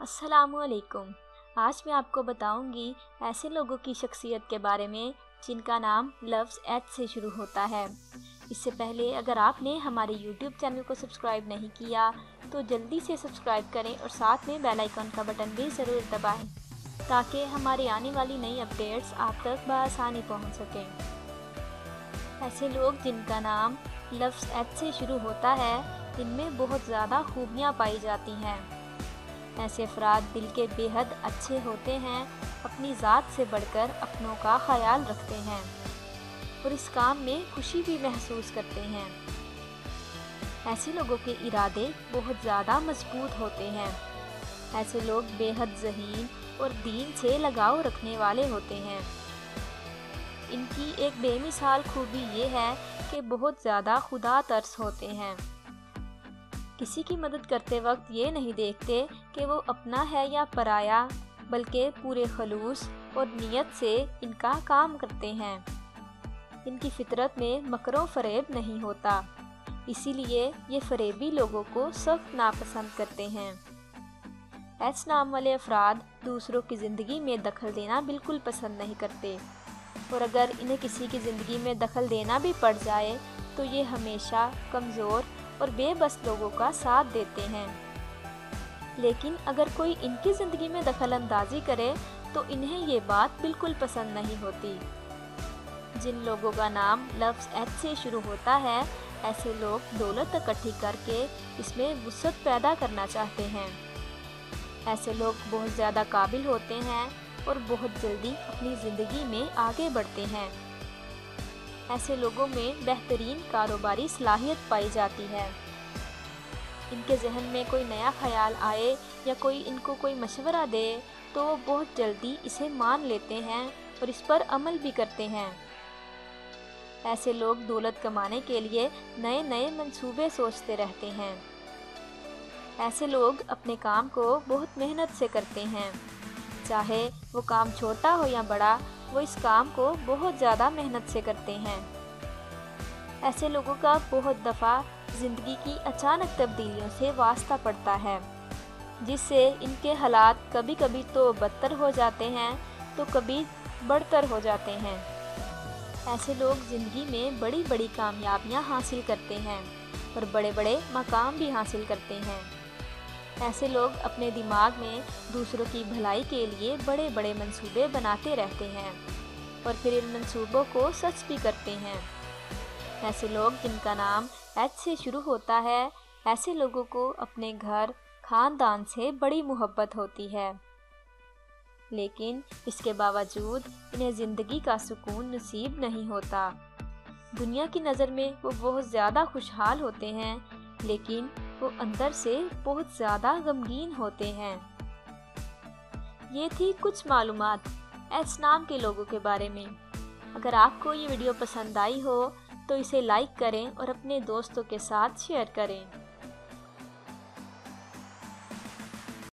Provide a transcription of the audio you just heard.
السلام علیکم۔ آج میں آپ کو بتاؤں گی ایسے لوگوں کی شخصیت کے بارے میں جن کا نام لفظ ایچ سے شروع ہوتا ہے۔ اس سے پہلے اگر آپ نے ہمارے یوٹیوب چینل کو سبسکرائب نہیں کیا تو جلدی سے سبسکرائب کریں اور ساتھ میں بیل آئیکن کا بٹن بھی ضرور دبائیں تاکہ ہمارے آنے والی نئی اپڈیٹس آپ تک بآسانی پہنچ سکیں۔ ایسے لوگ جن کا نام لفظ ایچ سے شروع ہوتا ہے، ان میں بہت زیادہ خوبیاں پائی جاتی ہیں۔ ایسے افراد دل کے بے حد اچھے ہوتے ہیں، اپنی ذات سے بڑھ کر اپنوں کا خیال رکھتے ہیں اور اس کام میں خوشی بھی محسوس کرتے ہیں۔ ایسے لوگوں کے ارادے بہت زیادہ مضبوط ہوتے ہیں۔ ایسے لوگ بے حد ذہین اور دین سے لگاؤ رکھنے والے ہوتے ہیں۔ ان کی ایک بے مثال خوبی یہ ہے کہ بہت زیادہ خدا ترس ہوتے ہیں۔ کسی کی مدد کرتے وقت یہ نہیں دیکھتے کہ وہ اپنا ہے یا پرایا، بلکہ پورے خلوص اور نیت سے ان کا کام کرتے ہیں۔ ان کی فطرت میں مکر و فریب نہیں ہوتا۔ اسی لیے یہ فریبی لوگوں کو سخت ناپسند کرتے ہیں۔ ایس نام والے افراد دوسروں کی زندگی میں دخل دینا بالکل پسند نہیں کرتے۔ اور اگر انہیں کسی کی زندگی میں دخل دینا بھی پڑ جائے تو یہ ہمیشہ کمزور اور بے بس لوگوں کا ساتھ دیتے ہیں۔ لیکن اگر کوئی ان کی زندگی میں دخل اندازی کرے، تو انہیں یہ بات بالکل پسند نہیں ہوتی۔ جن لوگوں کا نام لفظ ایچ سے شروع ہوتا ہے، ایسے لوگ دولت اکٹھی کر کے اس میں وسعت پیدا کرنا چاہتے ہیں۔ ایسے لوگ بہت زیادہ قابل ہوتے ہیں اور بہت جلدی اپنی زندگی میں آگے بڑھتے ہیں۔ ایسے لوگوں میں بہترین کاروباری صلاحیت پائی جاتی ہے۔ ان کے ذہن میں کوئی نیا خیال آئے یا کوئی ان کو کوئی مشورہ دے تو وہ بہت جلدی اسے مان لیتے ہیں اور اس پر عمل بھی کرتے ہیں۔ ایسے لوگ دولت کمانے کے لیے نئے نئے منصوبے سوچتے رہتے ہیں۔ ایسے لوگ اپنے کام کو بہت محنت سے کرتے ہیں۔ چاہے وہ کام چھوٹا ہو یا بڑا وہ اس کام کو بہت زیادہ محنت سے کرتے ہیں۔ ایسے لوگوں کا بہت دفعہ زندگی کی اچانک تبدیلیوں سے واسطہ پڑتا ہے، جس سے ان کے حالات کبھی کبھی تو بدتر ہو جاتے ہیں، تو کبھی بڑھتر ہو جاتے ہیں۔ ایسے لوگ زندگی میں بڑی بڑی کامیابیاں حاصل کرتے ہیں اور بڑے بڑے مقام بھی حاصل کرتے ہیں۔ ایسے لوگ اپنے دماغ میں دوسروں کی بھلائی کے لیے بڑے بڑے منصوبے بناتے رہتے ہیں اور پھر ان منصوبوں کو سچ بھی کرتے ہیں۔ ایسے لوگ جن کا نام ایچ سے شروع ہوتا ہے، ایسے لوگوں کو اپنے گھر، خاندان سے بڑی محبت ہوتی ہے۔ لیکن اس کے باوجود انہیں زندگی کا سکون نصیب نہیں ہوتا۔ دنیا کی نظر میں وہ بہت زیادہ خوشحال ہوتے ہیں، لیکن وہ اندر سے بہت زیادہ غمگین ہوتے ہیں۔ یہ تھی کچھ معلومات ایس نام کے لوگوں کے بارے میں۔ اگر آپ کو یہ ویڈیو پسند آئی ہو تو اسے لائک کریں اور اپنے دوستوں کے ساتھ شیئر کریں۔